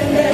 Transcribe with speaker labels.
Speaker 1: Amen.